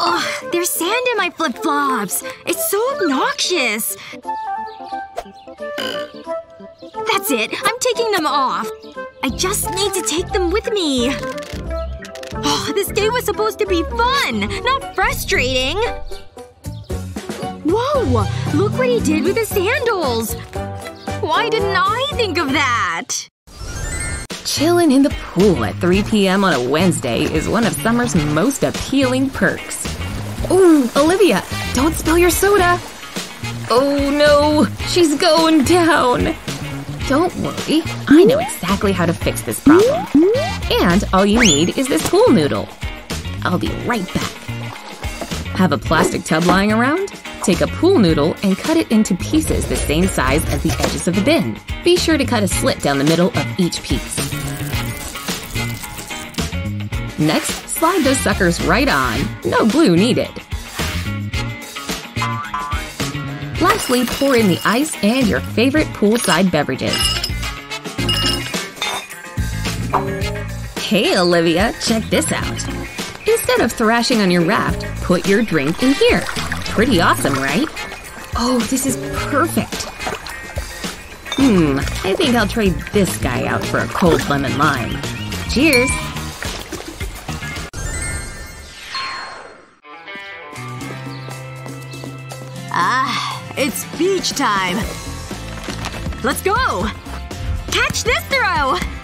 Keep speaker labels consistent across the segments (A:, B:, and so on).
A: Ugh, there's sand in my flip-flops. It's so obnoxious. That's it. I'm taking them off. I just need to take them with me. Oh, this day was supposed to be fun, not frustrating. Whoa! Look what he did with his sandals! Why didn't I think of that?
B: Chillin' in the pool at 3 p.m. on a Wednesday is one of summer's most appealing perks. Ooh, Olivia, don't spill your soda! Oh no, she's going down! Don't worry, I know exactly how to fix this problem. And all you need is this pool noodle. I'll be right back. Have a plastic tub lying around? Take a pool noodle and cut it into pieces the same size as the edges of the bin. Be sure to cut a slit down the middle of each piece. Next, slide those suckers right on. No glue needed. Lastly, pour in the ice and your favorite poolside beverages. Hey Olivia, check this out. Instead of thrashing on your raft, put your drink in here. Pretty awesome, right? Oh, this is perfect. Hmm, I think I'll trade this guy out for a cold lemon lime. Cheers!
A: Ah, it's beach time. Let's go! Catch this throw!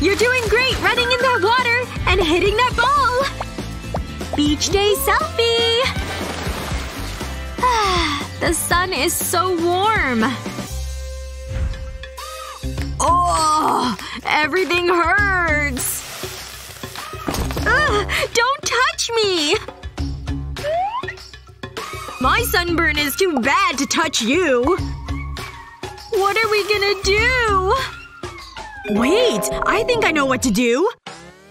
A: You're doing great running in that water and hitting that ball! Beach day selfie! The sun is so warm. Oh, everything hurts. Ugh, don't touch me! My sunburn is too bad to touch you. What are we gonna do? Wait! I think I know what to do!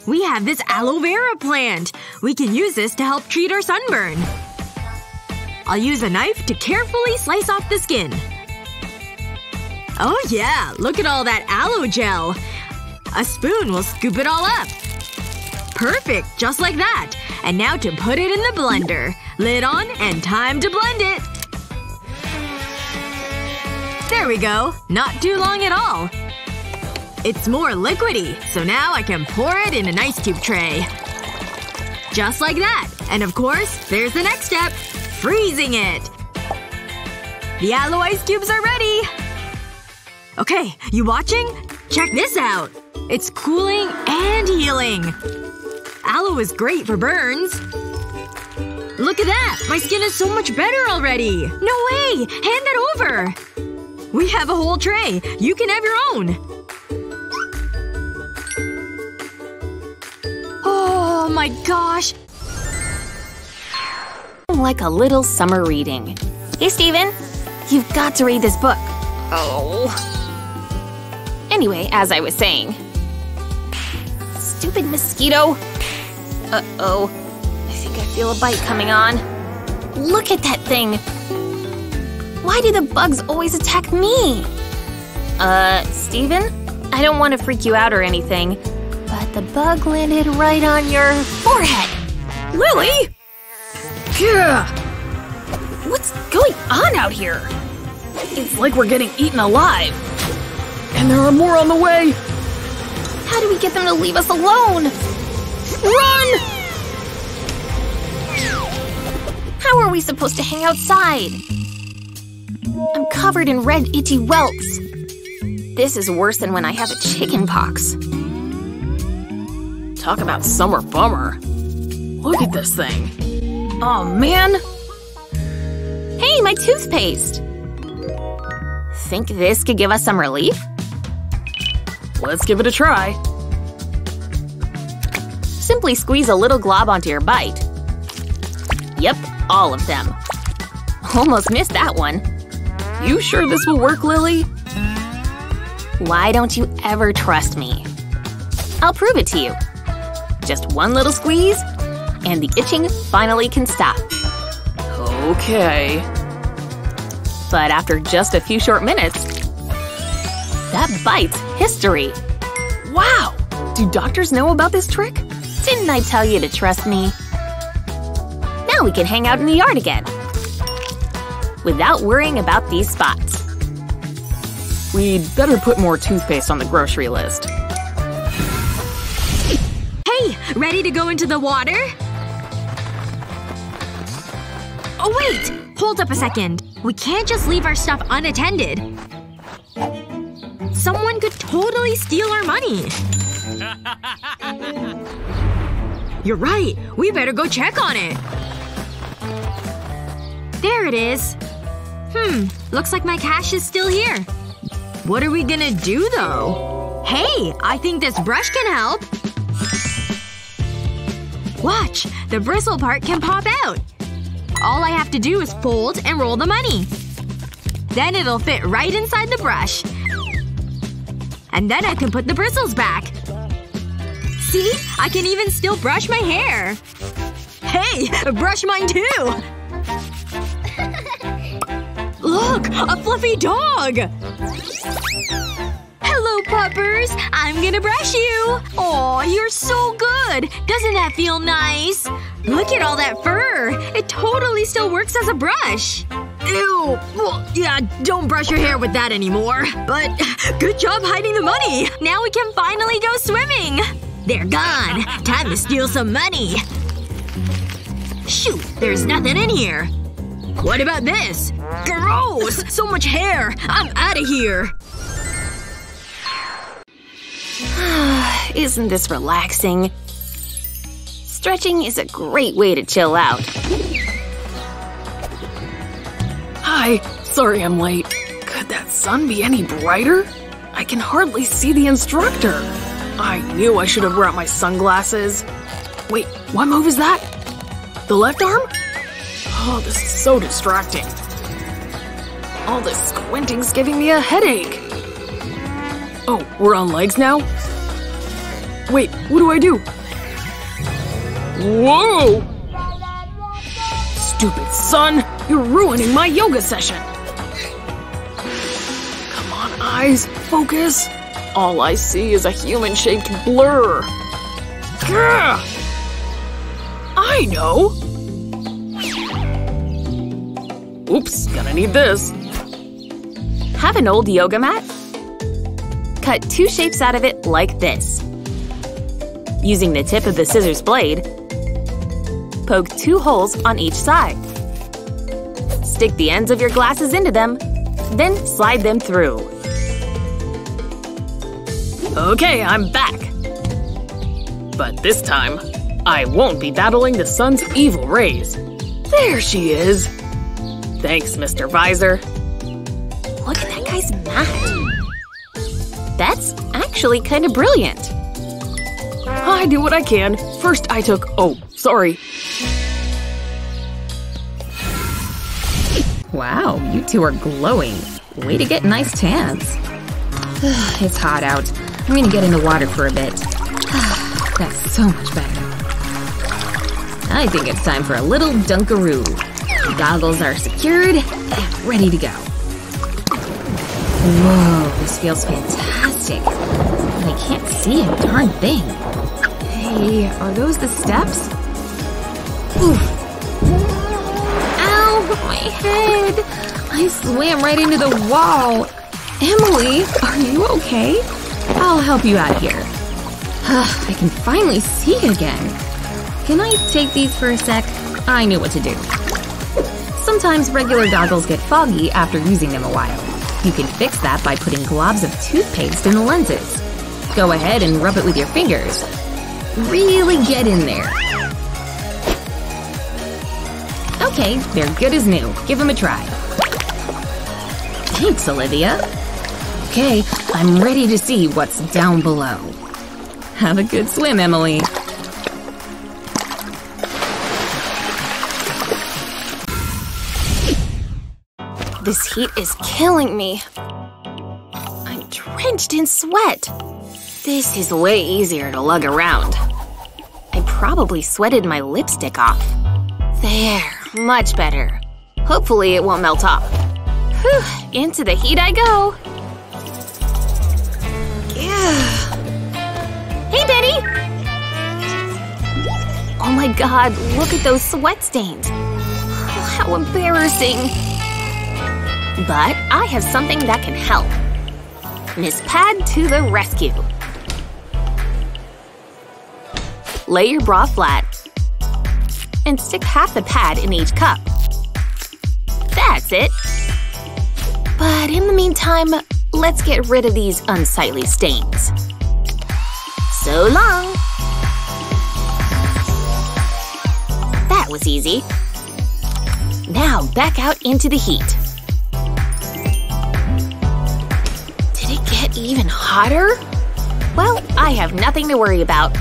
A: We have this aloe vera plant. We can use this to help treat our sunburn. I'll use a knife to carefully slice off the skin. Oh yeah, look at all that aloe gel. A spoon will scoop it all up. Perfect, just like that. And now to put it in the blender. Lid on, and time to blend it. There we go. Not too long at all. It's more liquidy, so now I can pour it in an ice cube tray. Just like that. And of course, there's the next step. Freezing it. The aloe ice cubes are ready! Okay, you watching? Check this out! It's cooling and healing. Aloe is great for burns. Look at that! My skin is so much better already! No way! Hand that over! We have a whole tray. You can have your own. My gosh.
B: Like a little summer reading. Hey Steven! You've got to read this book. Oh. Anyway, as I was saying. Stupid mosquito! Uh-oh. I think I feel a bite coming on. Look at that thing! Why do the bugs always attack me? Uh, Steven? I don't want to freak you out or anything, the bug landed right on your forehead. Lily?
C: Yeah!
B: What's going on out here?
C: It's like we're getting eaten alive. And there are more on the way!
B: How do we get them to leave us alone?
C: Run!
B: How are we supposed to hang outside? I'm covered in red itchy welts. This is worse than when I have a chicken pox.
C: Talk about summer bummer. Look at this thing. Oh man!
B: Hey, my toothpaste! Think this could give us some relief?
C: Let's give it a try.
B: Simply squeeze a little glob onto your bite. Yep, all of them. Almost missed that one.
C: You sure this will work, Lily?
B: Why don't you ever trust me? I'll prove it to you. Just one little squeeze, and the itching finally can stop.
C: Okay.
B: But after just a few short minutes, that bite's history.
C: Wow! Do doctors know about this trick?
B: Didn't I tell you to trust me? Now we can hang out in the yard again. Without worrying about these spots.
C: We'd better put more toothpaste on the grocery list.
A: Ready to go into the water? Oh wait! Hold up a second. We can't just leave our stuff unattended. Someone could totally steal our money. You're right. We better go check on it. There it is. Hmm. Looks like my cash is still here. What are we gonna do, though? Hey! I think this brush can help. Watch! The bristle part can pop out. All I have to do is fold and roll the money. Then it'll fit right inside the brush. And then I can put the bristles back. See? I can even still brush my hair. Hey! Brush mine too! Look! A fluffy dog! Hello, puppers! I'm gonna brush you! Aw, you're so good! Doesn't that feel nice? Look at all that fur! It totally still works as a brush! Ew! Well, yeah, don't brush your hair with that anymore. But good job hiding the money! Now we can finally go swimming! They're gone! Time to steal some money! Shoot! There's nothing in here! What about this? Gross! So much hair! I'm out of here!
B: Isn't this relaxing? Stretching is a great way to chill out.
C: Hi. Sorry I'm late. Could that sun be any brighter? I can hardly see the instructor. I knew I should have brought my sunglasses. Wait, what move is that? The left arm? Oh, this is so distracting. All this squinting's giving me a headache. Oh, we're on legs now? Wait, what do I do? Whoa! Stupid sun! You're ruining my yoga session! Come on, eyes, focus! All I see is a human-shaped blur. Gah! I know! Oops, gonna need this.
B: Have an old yoga mat? Cut two shapes out of it like this. Using the tip of the scissors blade, poke two holes on each side. Stick the ends of your glasses into them, then slide them through.
C: Okay, I'm back. But this time, I won't be battling the sun's evil rays. There she is. Thanks, Mr. Visor.
B: Look at that guy's mat. That's actually kind of brilliant.
C: I do what I can. First I took- oh, sorry.
B: Wow, you two are glowing. Way to get nice tans. it's hot out. I'm gonna get in the water for a bit. That's so much better. I think it's time for a little dunkaroo. The goggles are secured and ready to go. Whoa, this feels fantastic. But I can't see a darn thing. Hey, are those the steps? Oof. Ow, my head! I swam right into the wall. Emily, are you okay? I'll help you out here. I can finally see again. Can I take these for a sec? I knew what to do. Sometimes regular goggles get foggy after using them a while. You can fix that by putting globs of toothpaste in the lenses. Go ahead and rub it with your fingers. Really get in there. Okay, they're good as new. Give them a try. Thanks, Olivia. Okay, I'm ready to see what's down below. Have a good swim, Emily. This heat is killing me. I'm drenched in sweat. This is way easier to lug around. I probably sweated my lipstick off. There, much better. Hopefully it won't melt off. Whew, into the heat I go. Hey, Betty! Oh my god, look at those sweat stains. How embarrassing. But I have something that can help. Miss Pad to the rescue. Lay your bra flat. And stick half the pad in each cup. That's it. But in the meantime, let's get rid of these unsightly stains. So long! That was easy. Now back out into the heat. Well, I have nothing to worry about.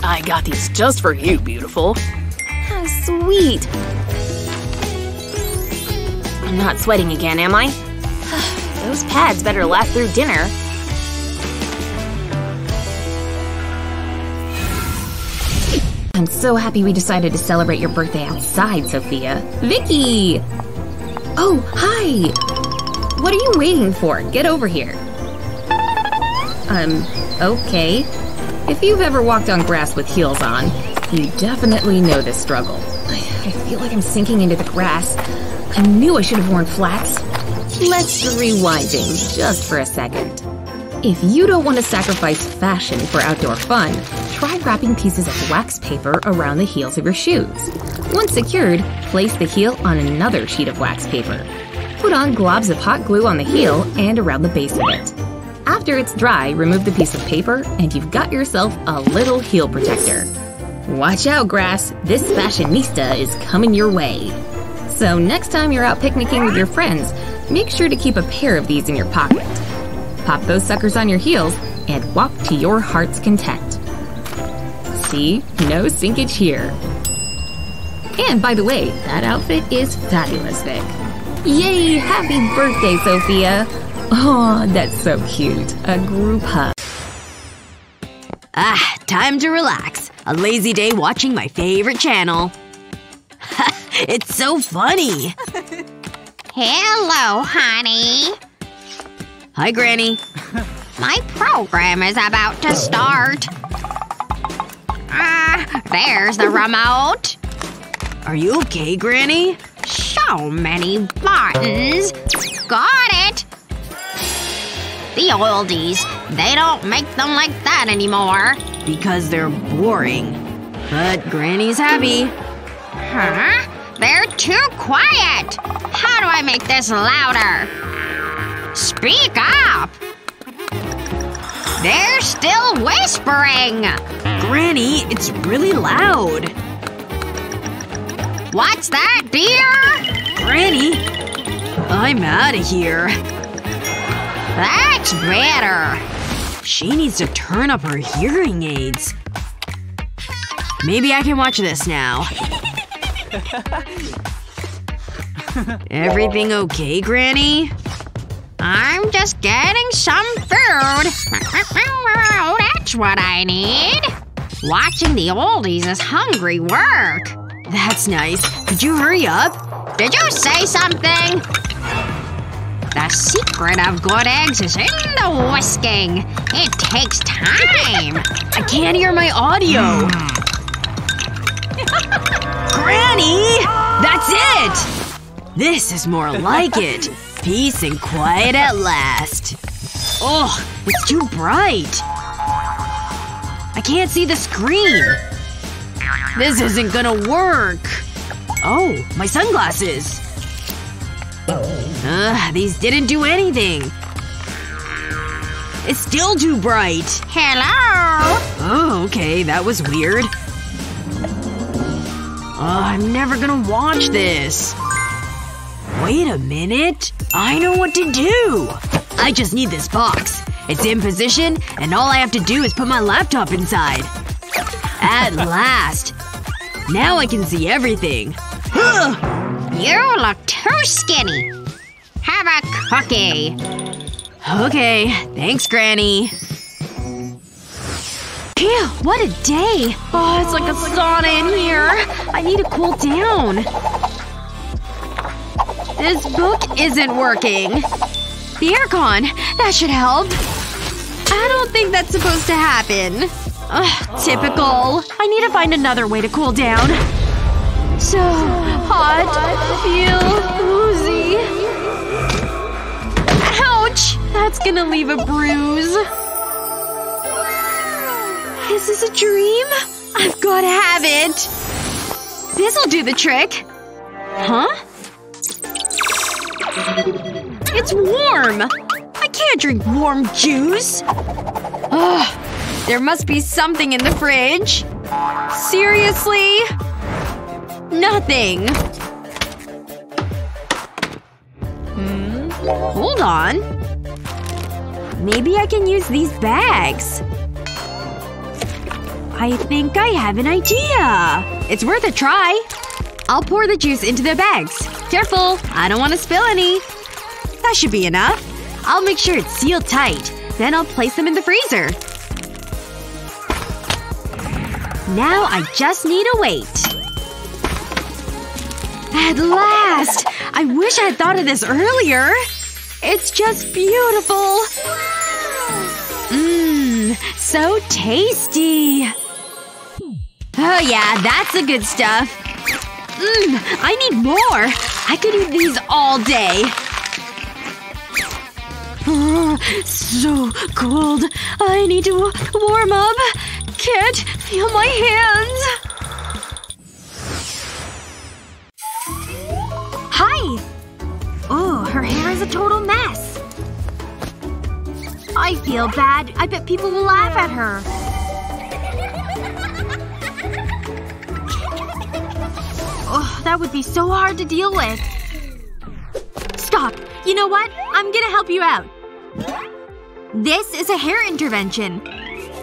C: I got these just for you, beautiful.
B: How sweet. I'm not sweating again, am I? Those pads better last through dinner. I'm so happy we decided to celebrate your birthday outside, Sophia. Vicky! Oh, hi! What are you waiting for? Get over here. Um, okay. If you've ever walked on grass with heels on, you definitely know this struggle. I, feel like I'm sinking into the grass. I knew I should have worn flats. Let's rewind things just for a second. If you don't want to sacrifice fashion for outdoor fun, try wrapping pieces of wax paper around the heels of your shoes. Once secured, place the heel on another sheet of wax paper. Put on globs of hot glue on the heel and around the base of it. After it's dry, remove the piece of paper and you've got yourself a little heel protector. Watch out, grass! This fashionista is coming your way. So next time you're out picnicking with your friends, make sure to keep a pair of these in your pocket. Pop those suckers on your heels and walk to your heart's content. See? No sinkage here. And by the way, that outfit is fabulous, Vic. Yay! Happy birthday, Sophia! Oh, that's so cute. A group hug.
A: Ah, time to relax. A lazy day watching my favorite channel. it's so funny.
D: Hello, honey.
A: Hi, Granny.
D: My program is about to start. Ah, there's the remote.
A: Are you okay, Granny?
D: So many buttons. Got it. The oldies. They don't make them like that anymore.
A: Because they're boring. But Granny's happy.
D: Huh? They're too quiet. How do I make this louder? Speak up! They're still whispering!
A: Granny, it's really loud.
D: What's that, dear?
A: Granny! I'm out of here.
D: That's better.
A: She needs to turn up her hearing aids. Maybe I can watch this now. Everything okay, Granny?
D: I'm just getting some food. That's what I need. Watching the oldies is hungry work.
A: That's nice. Could you hurry up?
D: Did you say something? The secret of good eggs is in the whisking. It takes time.
A: I can't hear my audio. Granny! That's it! This is more like it. Peace and quiet at last. Oh, it's too bright. I can't see the screen. This isn't gonna work. Oh, my sunglasses. Ugh, these didn't do anything. It's still too bright.
D: Hello?
A: Oh, okay, that was weird. Oh, I'm never gonna watch this. Wait a minute. I know what to do! I just need this box. It's in position, and all I have to do is put my laptop inside. At last. Now I can see everything.
D: You look too skinny. Have a cookie.
A: Okay, thanks, Granny. Phew, what a day! Oh, it's like a sauna in here. I need to cool down. This book isn't working. The aircon. That should help. I don't think that's supposed to happen. Ugh, typical. I need to find another way to cool down. So hot. Feel woozy. Ouch! That's gonna leave a bruise. Is this a dream? I've gotta have it. This'll do the trick. Huh? It's warm! I can't drink warm juice! Ugh. There must be something in the fridge. Seriously? Nothing. Hmm? Hold on. Maybe I can use these bags. I think I have an idea. It's worth a try. I'll pour the juice into the bags. Careful, I don't want to spill any. That should be enough. I'll make sure it's sealed tight. Then I'll place them in the freezer. Now I just need to wait. At last! I wish I had thought of this earlier. It's just beautiful. Mmm, so tasty. Oh yeah, that's the good stuff. Mmm, I need more. I could eat these all day. Oh, so cold. I need to warm up. Can't feel my hands. Hi! Oh, her hair is a total mess. I feel bad. I bet people will laugh at her. Oh, that would be so hard to deal with. Stop. You know what? I'm gonna help you out. This is a hair intervention.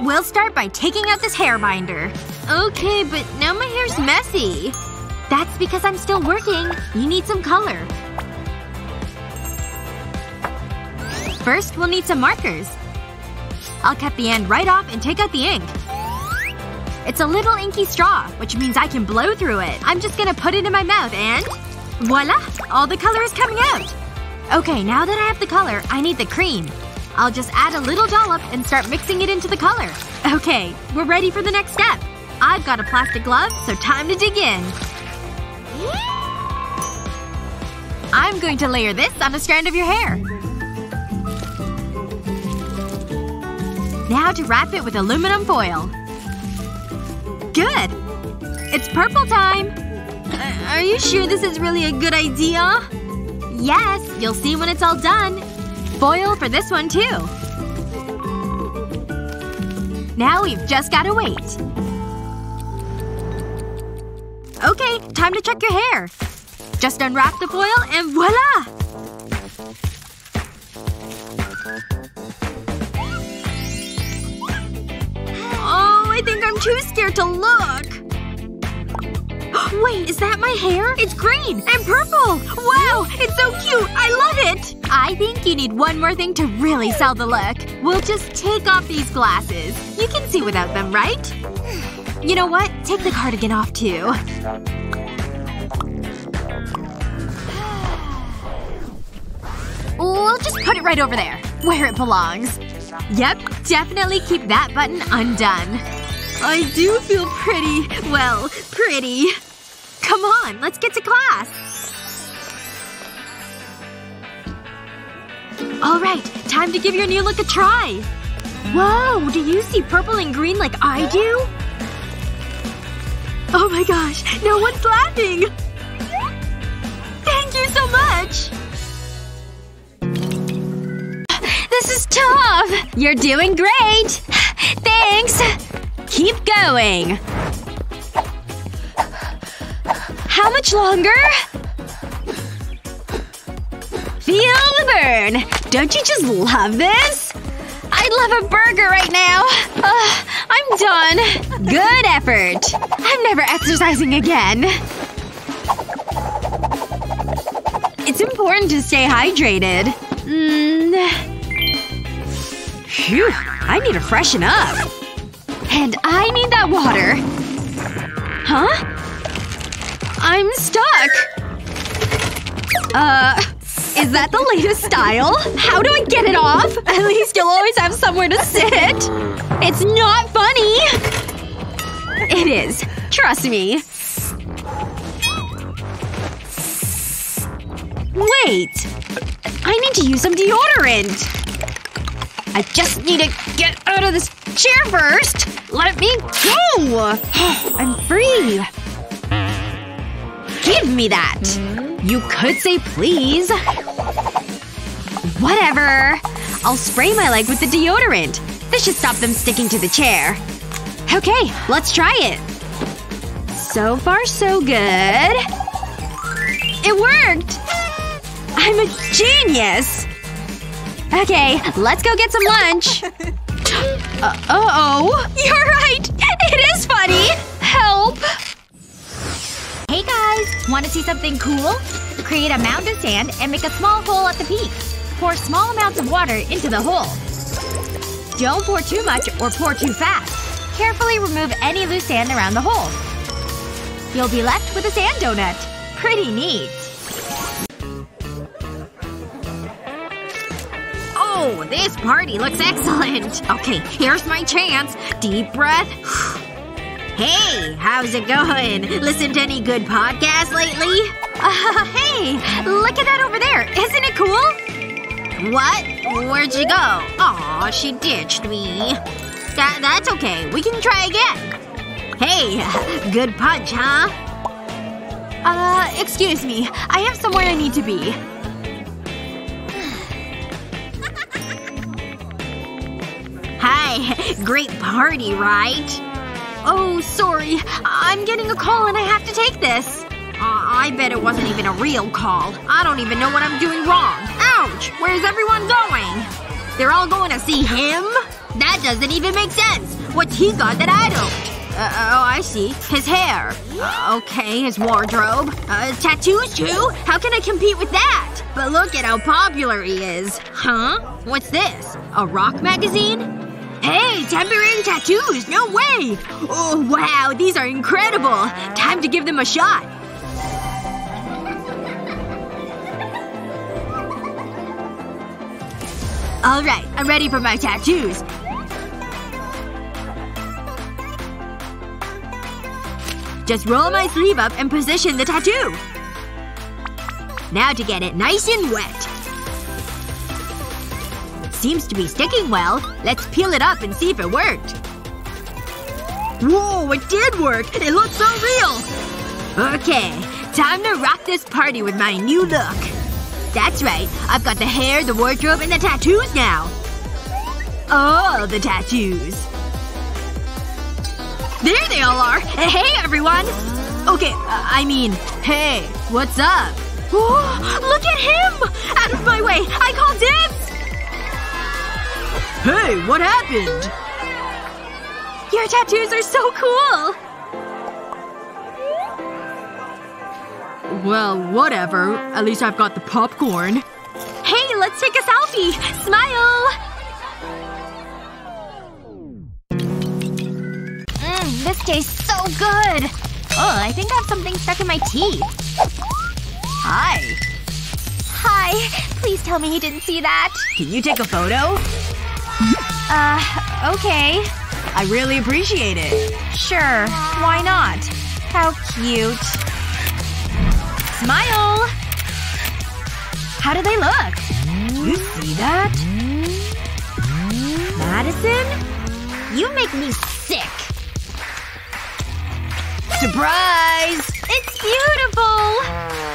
A: We'll start by taking out this hair binder. Okay, but now my hair's messy. That's because I'm still working. You need some color. First, we'll need some markers. I'll cut the end right off and take out the ink. It's a little inky straw, which means I can blow through it. I'm just gonna put it in my mouth and… voila! All the color is coming out! Okay, now that I have the color, I need the cream. I'll just add a little dollop and start mixing it into the color. Okay, we're ready for the next step. I've got a plastic glove, so time to dig in. I'm going to layer this on a strand of your hair. Now to wrap it with aluminum foil. Good! It's purple time! Uh, are you sure this is really a good idea? Yes, you'll see when it's all done. Foil for this one, too. Now we've just gotta wait. Okay, time to check your hair. Just unwrap the foil and voila! Oh, I think I'm too scared to look. Wait, is that my hair? It's green! And purple! Wow! It's so cute! I love it! I think you need one more thing to really sell the look. We'll just take off these glasses. You can see without them, right? You know what? Take the cardigan off, too. We'll just put it right over there. Where it belongs. Yep, definitely keep that button undone. I do feel pretty, well, pretty. Come on, let's get to class. Alright, time to give your new look a try. Whoa, do you see purple and green like I do? Oh my gosh, no one's laughing! Thank you so much! This is tough! You're doing great! Thanks! Keep going. How much longer? Feel the burn. Don't you just love this? I'd love a burger right now. Ugh, I'm done. Good effort. I'm never exercising again. It's important to stay hydrated. Mmm. Phew. I need to freshen up. And I need that water. Huh? I'm stuck. Uh, is that the latest style? How do I get it off? At least you'll always have somewhere to sit. It's not funny! It is. Trust me. Wait. I need to use some deodorant. I just need to get out of this chair first. Let me go! I'm free. Give me that. You could say please. Whatever. I'll spray my leg with the deodorant. This should stop them sticking to the chair. Okay, let's try it. So far so good. It worked! I'm a genius! Okay, let's go get some lunch. Uh, uh-oh. You're
E: Want to see something cool? Create a mound of sand and make a small hole at the peak. Pour small amounts of water into the hole. Don't pour too much or pour too fast. Carefully remove any loose sand around the hole. You'll be left with a sand donut. Pretty neat.
A: Oh, this party looks excellent. Okay, here's my chance. Deep breath. Hey, how's it going? Listen to any good podcasts lately? Uh, hey! Look at that over there. Isn't it cool? What? Where'd she go? Aw, she ditched me. That- that's okay. We can try again. Hey, good punch, huh? Uh, excuse me. I have somewhere I need to be. Hi. Great party, right? Oh, sorry. I'm getting a call and I have to take this. Uh, I bet it wasn't even a real call. I don't even know what I'm doing wrong. Ouch! Where's everyone going? They're all going to see him? That doesn't even make sense. What's he got that I don't? Uh, oh, I see. His hair. Uh, okay, his wardrobe. Uh, tattoos too? How can I compete with that? But look at how popular he is. Huh? What's this? A rock magazine? Hey, temporary tattoos! No way! Oh, wow, these are incredible! Time to give them a shot. Alright, I'm ready for my tattoos. Just roll my sleeve up and position the tattoo. Now to get it nice and wet. Seems to be sticking well. Let's peel it up and see if it worked. Whoa, it did work! It looks so real! Okay, time to rock this party with my new look. That's right. I've got the hair, the wardrobe, and the tattoos now. All the tattoos. There they all are! Hey, everyone! Okay, I mean, hey, what's up? Look at him! Out of my way! I call dibs! Hey, what happened? Your tattoos are so cool! Well, whatever. At least I've got the popcorn. Hey, let's take a selfie! Smile!
E: Mmm, this tastes so good! Oh, I think I have something stuck in my teeth.
A: Hi.
E: Hi. Please tell me he didn't see that.
A: Can you take a photo?
E: Uh, okay.
A: I really appreciate it.
E: Sure. Why not? How cute. Smile! How do they look?
A: You see that?
E: Madison? You make me sick.
A: Surprise!
E: It's beautiful!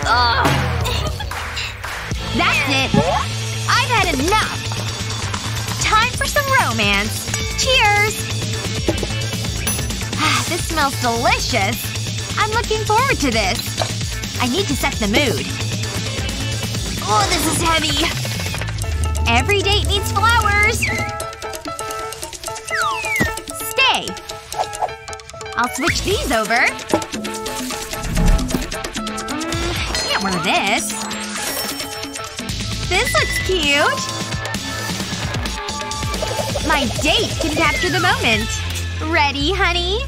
E: Ugh. That's it. I've had enough. For some romance. Cheers! Ah, this smells delicious. I'm looking forward to this. I need to set the mood. Oh, this is heavy. Every date needs flowers. Stay. I'll switch these over. Mm, can't wear this. This looks cute. My date can capture the moment. Ready, honey?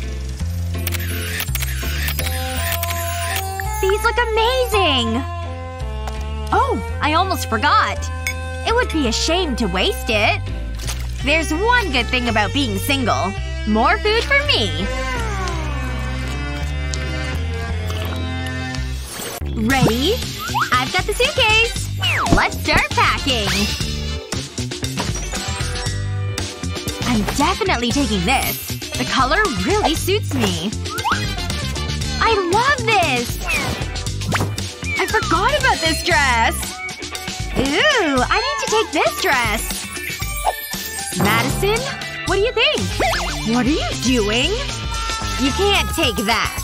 E: These look amazing! Oh, I almost forgot. It would be a shame to waste it.
A: There's one good thing about being single. More food for me. Ready? I've got the suitcase. Let's start packing. I'm definitely taking this. The color really suits me. I love this! I forgot about this dress! Ooh, I need to take this dress. Madison? What do you think? What are you doing? You can't take that.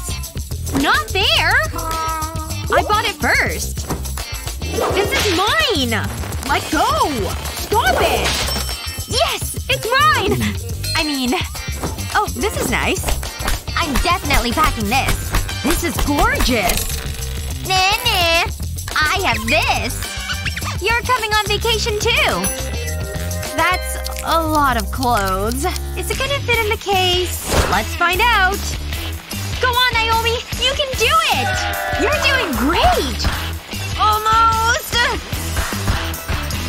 A: Not fair! I bought it first. This is mine! Let go! Stop it! Yes! It's mine! I mean… Oh, this is nice. I'm definitely packing this. This is gorgeous. Nah, nah. I have this. You're coming on vacation too. That's a lot of clothes. Is it gonna fit in the case? Let's find out. Go on, Naomi! You can do it! You're doing great! Almost!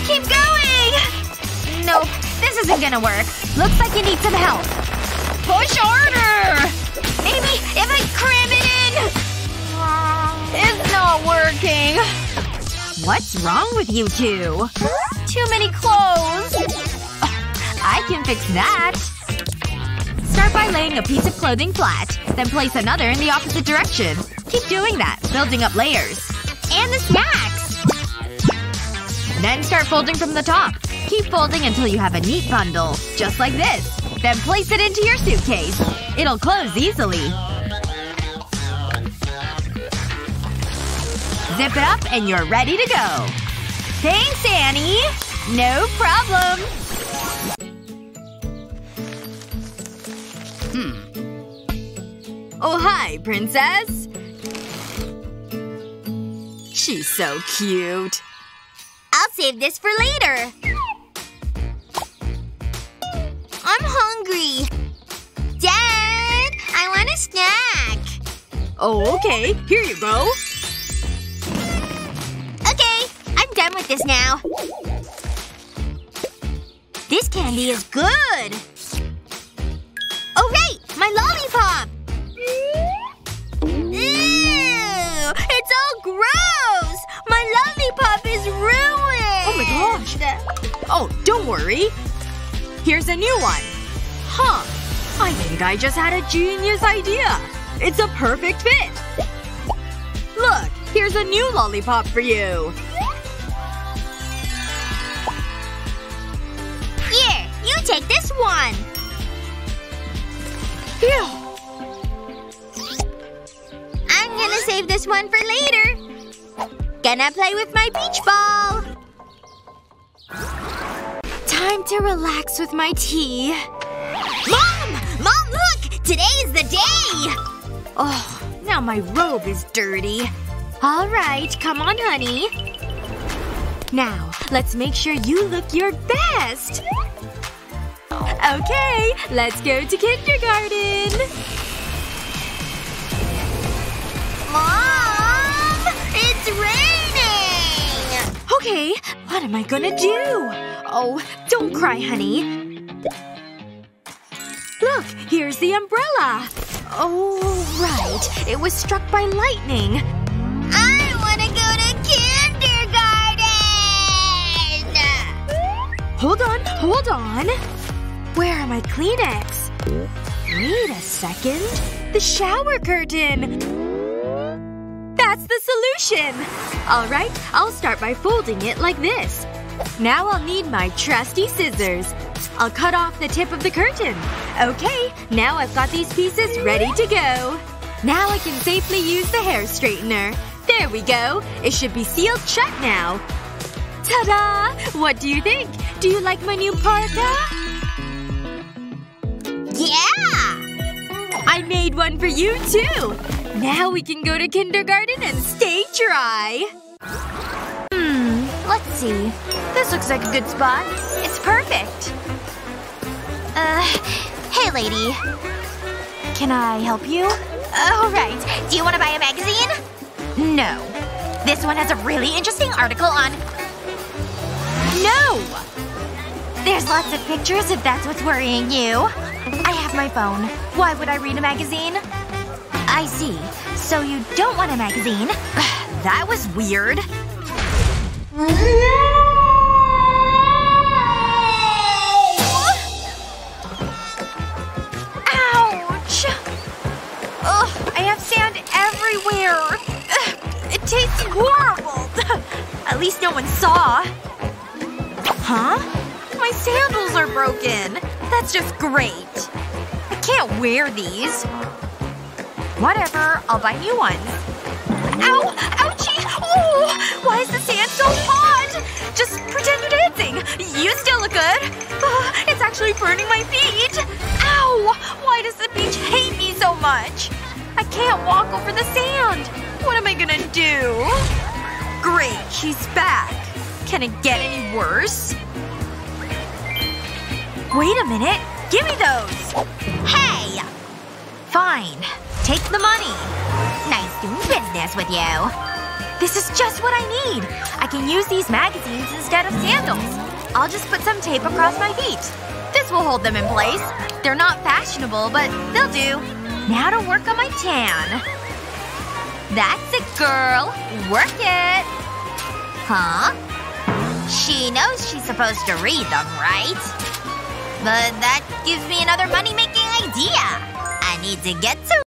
A: Keep going! Nope. This isn't gonna work. Looks like you need some help. Push harder! Maybe if I cram it in… It's not working. What's wrong with you two? Too many clothes. I can fix that. Start by laying a piece of clothing flat. Then place another in the opposite direction. Keep doing that, building up layers. And the snacks! Then start folding from the top. Keep folding until you have a neat bundle. Just like this. Then place it into your suitcase. It'll close easily. Zip it up and you're ready to go. Thanks, Annie! No problem! Hmm. Oh hi, princess! She's so cute.
F: I'll save this for later. I'm hungry. Dad! I want a snack.
A: Oh, okay. Here you go.
F: Okay, I'm done with this now. This candy is good. Oh right! My lollipop! Ew! It's all gross! My lollipop is ruined!
A: Oh my gosh. Oh, don't worry. Here's a new one. Huh. I think I just had a genius idea. It's a perfect fit. Look, here's a new lollipop for you.
F: Here, you take this one.
A: Phew.
F: I'm gonna save this one for later. Gonna play with my beach ball.
A: Time to relax with my tea.
F: Mom! Mom, look! Today's the day!
A: Oh, now my robe is dirty. Alright, come on, honey. Now, let's make sure you look your best. Okay, let's go to kindergarten.
F: Mom! It's raining!
A: Okay, what am I gonna do? Oh, don't cry, honey. Look, here's the umbrella. Oh, right. It was struck by lightning.
F: I wanna go to kindergarten!
A: Hold on, hold on. Where are my Kleenex? Wait a second. The shower curtain! That's the solution! Alright, I'll start by folding it like this. Now I'll need my trusty scissors. I'll cut off the tip of the curtain. Okay, now I've got these pieces ready to go. Now I can safely use the hair straightener. There we go. It should be sealed shut now. Ta-da! What do you think? Do you like my new parka?
F: Yeah!
A: I made one for you, too! Now we can go to kindergarten and stay dry! Let's see. This looks like a good spot. It's perfect.
F: Uh, hey lady.
A: Can I help you?
F: Oh, right. Do you want to buy a magazine?
A: No.
F: This one has a really interesting article on…
A: No! There's lots of pictures if that's what's worrying you. I have my phone. Why would I read a magazine? I see. So you don't want a magazine.
G: That was weird.
A: Ouch! Ugh, I have sand everywhere. It tastes horrible. At least no one saw. Huh? My sandals are broken. That's just great. I can't wear these. Whatever, I'll buy new ones. Ow! Why is the sand so hot? Just pretend you're dancing. You still look good. Ah, it's actually burning my feet. Ow! Why does the beach hate me so much? I can't walk over the sand. What am I gonna do? Great, she's back. Can it get any worse? Wait a minute. Give me those!
F: Hey!
A: Fine. Take the money.
F: Nice doing business with you.
A: This is just what I need. I can use these magazines instead of sandals. I'll just put some tape across my feet. This will hold them in place. They're not fashionable, but they'll do. Now to work on my tan.
F: That's it, girl. Work it. Huh? She knows she's supposed to read them, right? But that gives me another money-making idea. I need to get to